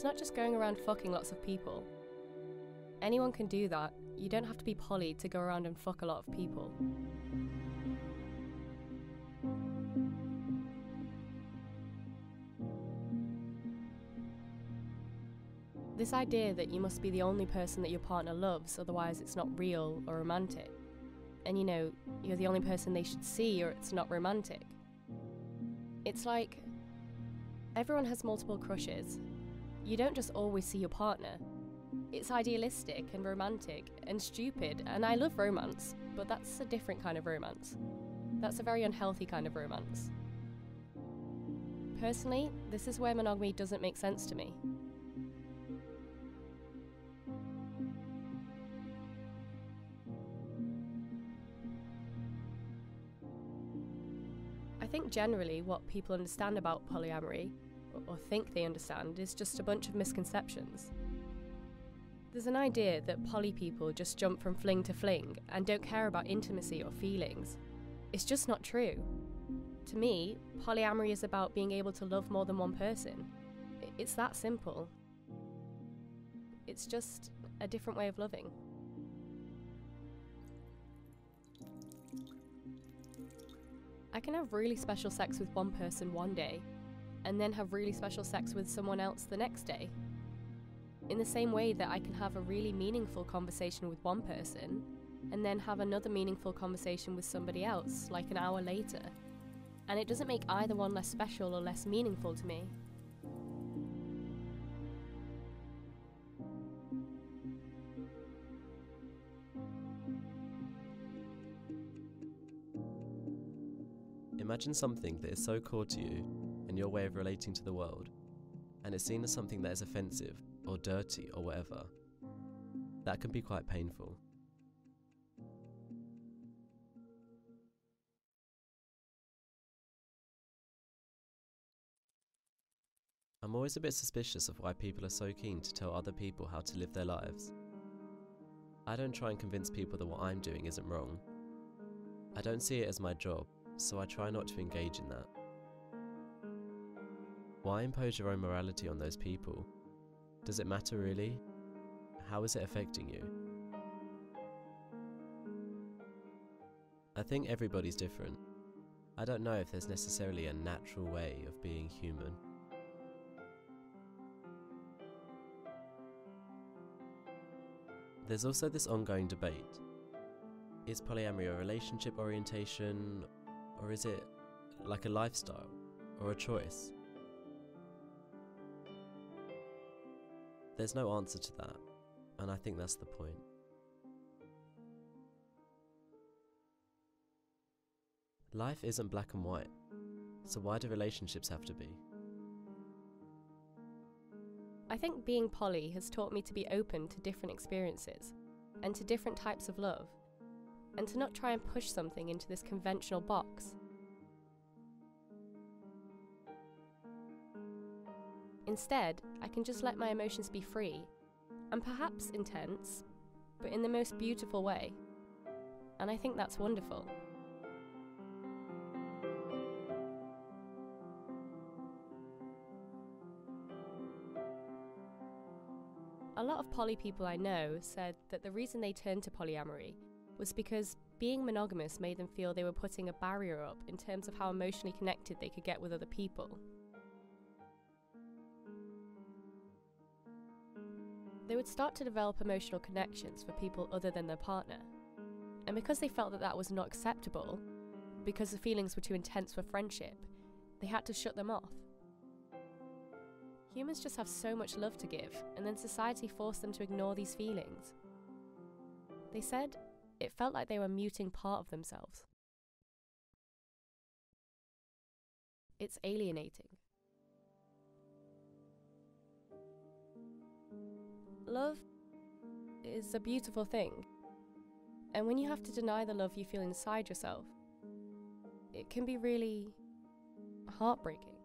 it's not just going around fucking lots of people. Anyone can do that. You don't have to be poly to go around and fuck a lot of people. This idea that you must be the only person that your partner loves, otherwise it's not real or romantic. And you know, you're the only person they should see or it's not romantic. It's like everyone has multiple crushes. You don't just always see your partner. It's idealistic and romantic and stupid, and I love romance, but that's a different kind of romance. That's a very unhealthy kind of romance. Personally, this is where monogamy doesn't make sense to me. I think generally what people understand about polyamory, or think they understand, is just a bunch of misconceptions. There's an idea that poly people just jump from fling to fling and don't care about intimacy or feelings. It's just not true. To me, polyamory is about being able to love more than one person. It's that simple. It's just a different way of loving. I can have really special sex with one person one day, and then have really special sex with someone else the next day. In the same way that I can have a really meaningful conversation with one person, and then have another meaningful conversation with somebody else, like an hour later. And it doesn't make either one less special or less meaningful to me. Imagine something that is so core to you and your way of relating to the world, and it's seen as something that is offensive or dirty or whatever. That can be quite painful. I'm always a bit suspicious of why people are so keen to tell other people how to live their lives. I don't try and convince people that what I'm doing isn't wrong. I don't see it as my job, so I try not to engage in that. Why impose your own morality on those people? Does it matter really? How is it affecting you? I think everybody's different. I don't know if there's necessarily a natural way of being human. There's also this ongoing debate. Is polyamory a relationship orientation, or is it like a lifestyle or a choice? There's no answer to that, and I think that's the point. Life isn't black and white, so why do relationships have to be? I think being poly has taught me to be open to different experiences and to different types of love, and to not try and push something into this conventional box. Instead, I can just let my emotions be free, and perhaps intense, but in the most beautiful way. And I think that's wonderful. A lot of poly people I know said that the reason they turned to polyamory was because being monogamous made them feel they were putting a barrier up in terms of how emotionally connected they could get with other people. They would start to develop emotional connections for people other than their partner. And because they felt that that was not acceptable, because the feelings were too intense for friendship, they had to shut them off. Humans just have so much love to give, and then society forced them to ignore these feelings. They said it felt like they were muting part of themselves. It's alienating. Love is a beautiful thing. And when you have to deny the love you feel inside yourself, it can be really heartbreaking.